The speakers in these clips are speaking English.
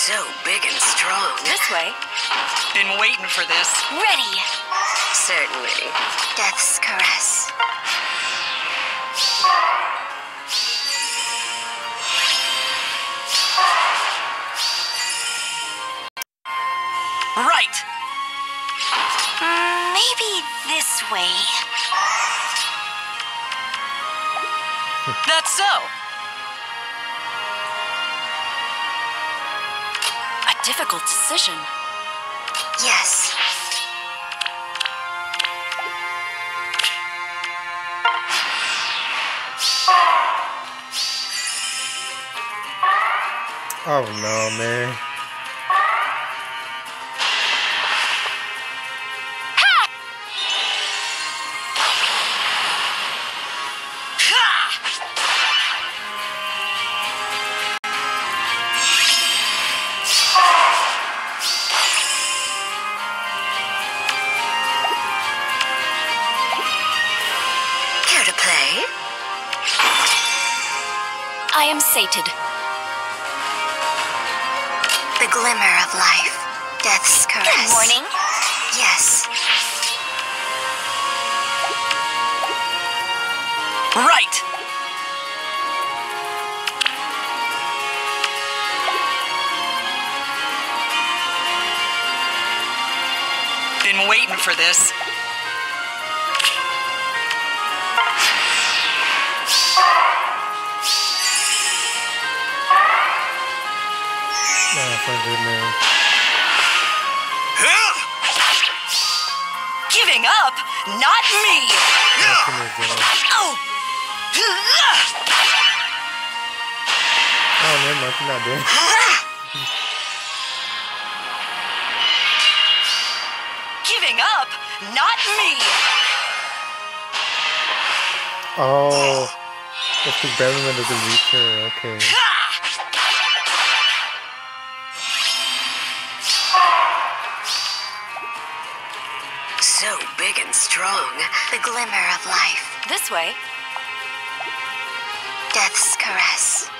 So big and strong. This way. Been waiting for this. Ready. Certainly. Death's caress. Right. Mm, maybe this way. That's so. Difficult decision. Yes. Oh no, man. I am sated. The glimmer of life. Death's caress. Good morning. Yes. Right. Been waiting for this. No, that's good, man. Giving up? Not me. Nothing is there. Oh. Oh, never mind. Not dead. Giving up? Not me. Oh. That's because Batman doesn't reach her. Okay. Big and strong. The glimmer of life. This way. Death's caress.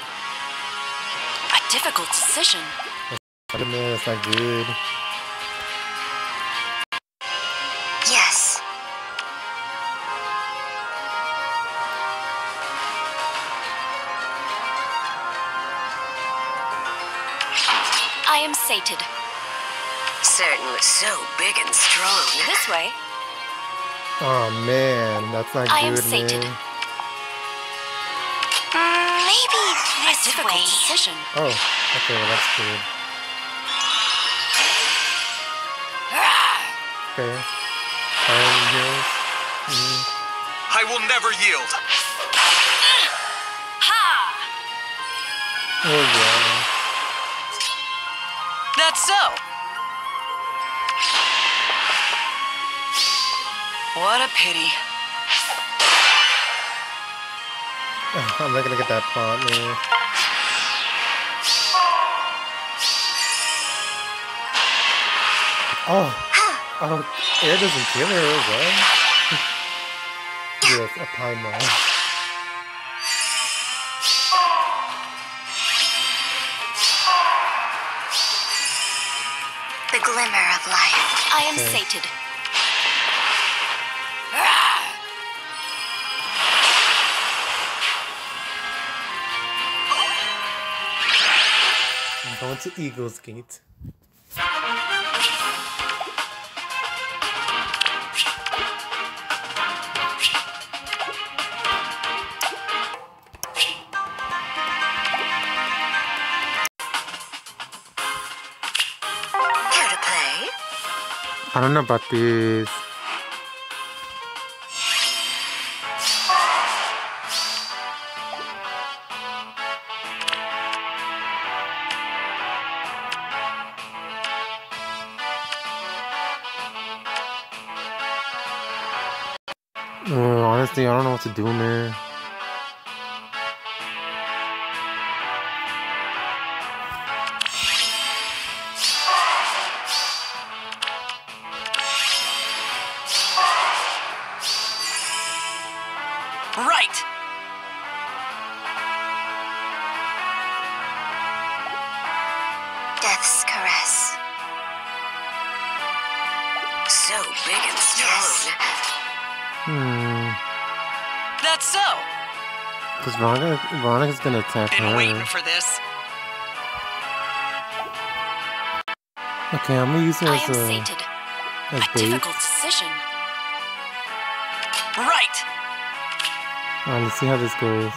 A difficult decision. Spider-Man, that's not good. Yes. I am sated. Certainly. So big and strong. This way. Oh man, that's not I am good, sated. man. Mm, maybe this difficult way. decision. Oh, okay, well, that's good. Okay. Iron Hills. Mhm. I will never yield. Ha! Oh yeah. That's so. What a pity. Oh, I'm not gonna get that plant, man. Oh, oh, air doesn't kill her, what? yes, a pine mine. The glimmer of life. I am Okay. sated. Going to Eagles Gate. Care to play? I don't know about this. honestly, I don't know what to do, man. so big and strong. Yes. Hmm. That's so. Because Veronica, Veronica's gonna attack Been her. waiting for this. Okay, I'm gonna use her I as am a sated. as A bait. difficult decision. Right. Alright, let's see how this goes.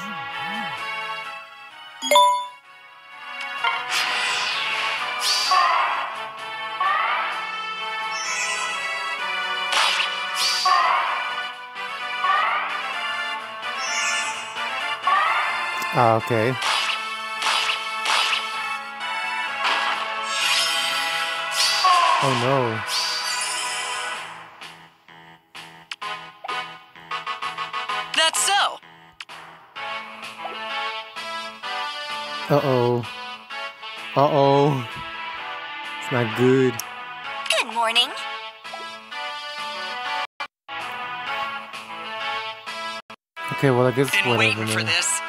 Ah, okay. Oh no. That's so. Uh oh. Uh oh. It's not good. Good morning. Okay, well I guess Been whatever. waiting for this.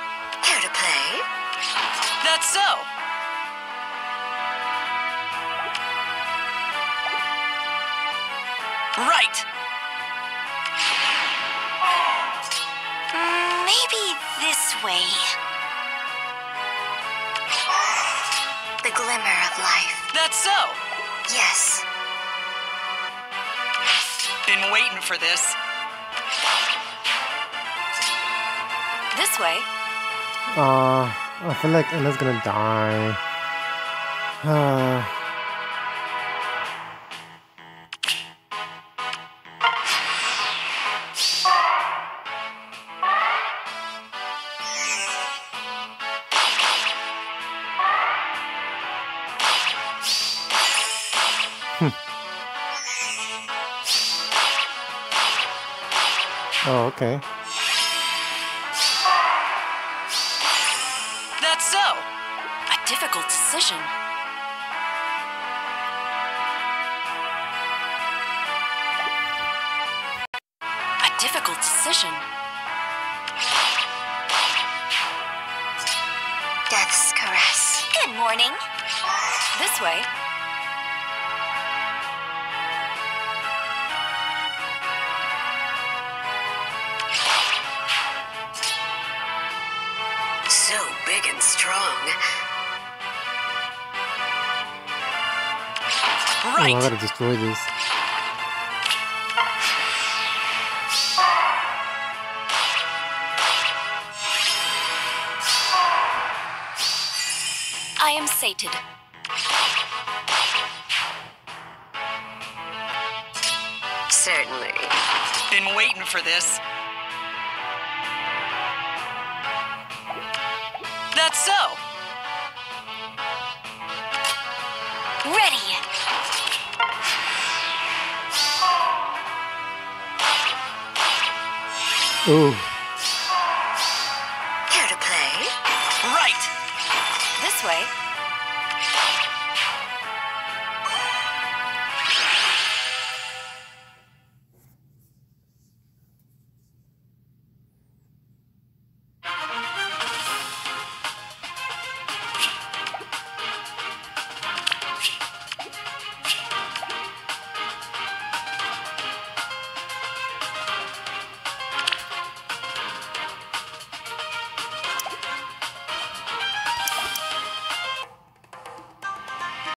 This way. The glimmer of life. That's so. Yes. Been waiting for this. This way. Uh, I feel like Anna's gonna die. Uh, Hmm. oh, okay. That's so. A difficult decision. A difficult decision. Death's caress. Good morning. This way. Big and strong. Oh, I gotta destroy this. I am sated. Certainly. Been waiting for this. that so? Ready. Ooh. Care to play? Right. This way.